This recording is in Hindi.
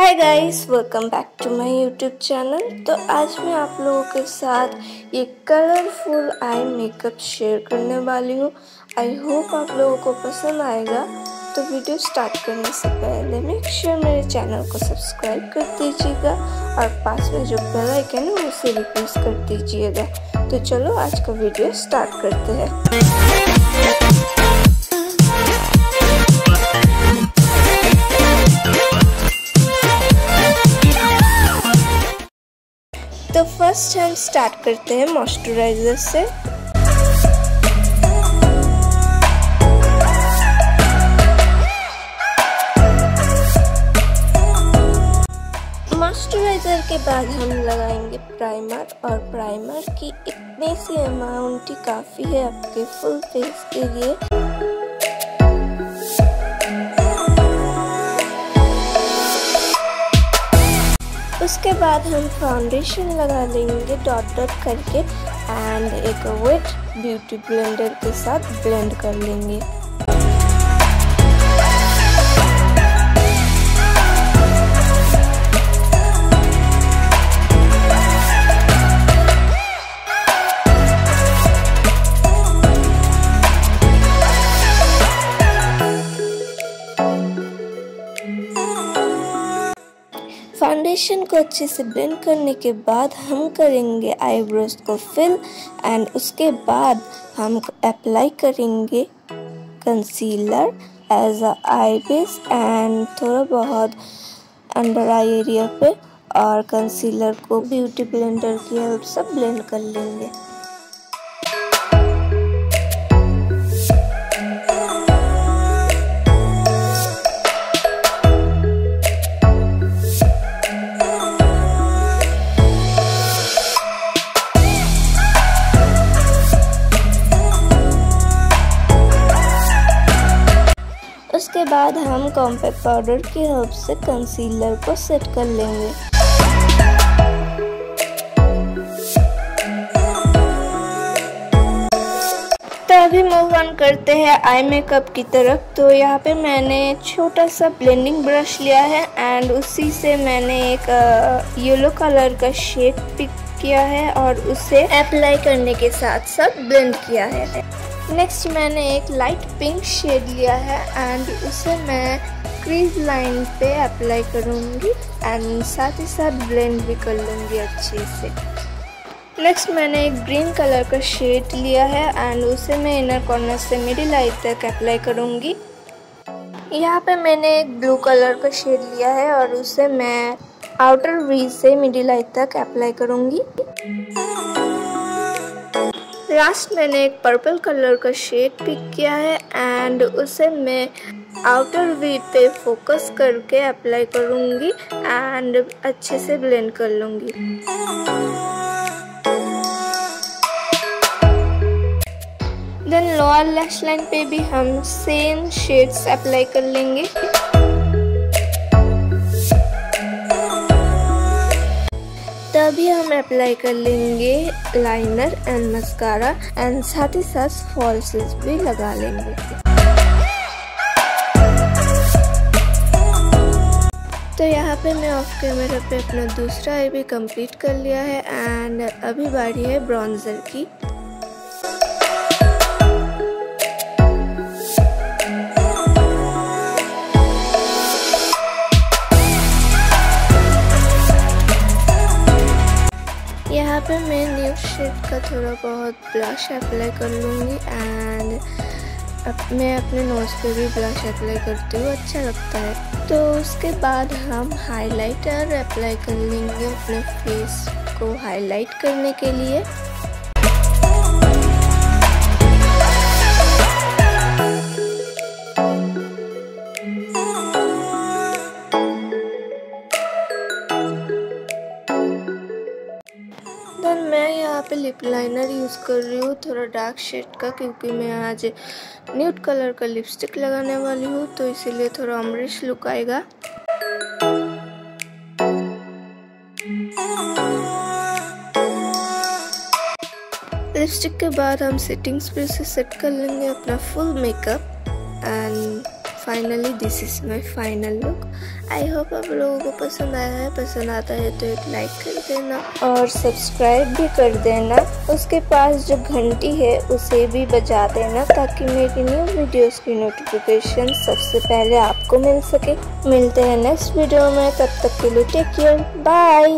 Hi guys welcome back to my YouTube channel तो आज मैं आप लोगों के साथ ये कलरफुल आई मेकअप शेयर करने वाली हूँ। आई होप आप लोगों को पसंद आएगा। तो वीडियो स्टार्ट करने से पहले मेक श्योर मेरे चैनल को सब्सक्राइब कर दीजिएगा और पास में जो बेल आइकन है, उसे भी प्रेस कर दीजिएगा। तो चलो आज का वीडियो स्टार्ट करते हैं। फ़र्स्ट हम स्टार्ट करते हैं मॉइस्चराइज़र से। मॉइस्चराइज़र के बाद हम लगाएँगे प्राइमर और प्राइमर की इतनी सी अमाउंट ही काफ़ी है आपके फुल फेस के लिए। उसके बाद हम फाउंडेशन लगा लेंगे डॉट डॉट करके एंड एक वेट ब्यूटी ब्लेंडर के साथ ब्लेंड कर लेंगे। फाउंडेशन को अच्छे से ब्लेंड करने के बाद हम करेंगे आईब्रोज को फिल एंड उसके बाद हम अप्लाई करेंगे concealer as a eye base and थोड़ा बहुत अंडर आई एरिया पे और कंसीलर को ब्यूटी ब्लेंडर की हेल्प से ब्लेंड कर लेंगे। उसके बाद हम कॉम्पैक्ट पाउडर की हेल्प से कंसीलर को सेट कर लेंगे। तो अभी मूव ऑन करते हैं आई मेकअप की तरफ़। तो यहाँ पे मैंने छोटा सा ब्लेंडिंग ब्रश लिया है एंड उसी से मैंने एक येलो कलर का शेड पिक किया है और उसे अप्लाई करने के साथ साथ ब्लेंड किया है। नेक्स्ट मैंने एक लाइट पिंक शेड लिया है एंड उसे मैं क्रीज लाइन पे अप्लाई करूँगी एंड साथ ही साथ ब्लेंड भी कर लूँगी अच्छे से। नेक्स्ट मैंने एक ग्रीन कलर का शेड लिया है एंड उसे मैं इनर कॉर्नर से मिडिल आई तक अप्लाई करूँगी। यहाँ पे मैंने एक ब्लू कलर का शेड लिया है और उसे मैं आउटर वी से मिडिल आई तक अप्लाई करूँगी। लास्ट मैंने एक पर्पल कलर का शेड पिक किया है एंड उसे मैं आउटर वी पे फोकस करके अप्लाई करूँगी एंड अच्छे से ब्लेंड कर लूँगी। देन लोअर लैश लाइन पे भी हम सेम शेड्स अप्लाई कर लेंगे। तभी हम अप्लाई कर लेंगे लाइनर एंड मस्कारा एंड साथ ही साथ फॉल्सेस भी लगा लेंगे। तो यहाँ पे मैं ऑफ़ कैमरा पे अपना दूसरा आई भी कंप्लीट कर लिया है एंड अभी बारी है ब्रॉन्जर की। यहाँ पे मैं न्यू शेड का थोड़ा बहुत ब्लश अप्लाई कर लूँगी एंड अब मैं अपने नोज़ पे भी ब्लश अप्लाई करती हूँ अच्छा लगता है। तो उसके बाद हम हाइलाइटर अप्लाई कर लेंगे अपने फेस को हाईलाइट करने के लिए। देन मैं यहाँ पे लिप लाइनर यूज़ कर रही हूँ, थोड़ा डार्क शेड का, क्योंकि मैं आज न्यूट कलर का लिपस्टिक लगाने वाली हूँ तो इसीलिए थोड़ा अमरिश लुक आएगा। लिपस्टिक के बाद हम सेटिंग स्प्रे से सेट कर लेंगे, अपना full makeup and finally this is my final look I hope आप लोगों को पसंद आया है, पसंद आता है तो एक लाइक कर देना और सब्सक्राइब भी कर देना। उसके पास जो घंटी है, उसे भी बजा देना ताकि मेरी न्यू वीडियोस की नोटिफिकेशन सबसे पहले आपको मिल सके। मिलते हैं नेक्स्ट वीडियो में, तब तक के लिए टेक केयर बाय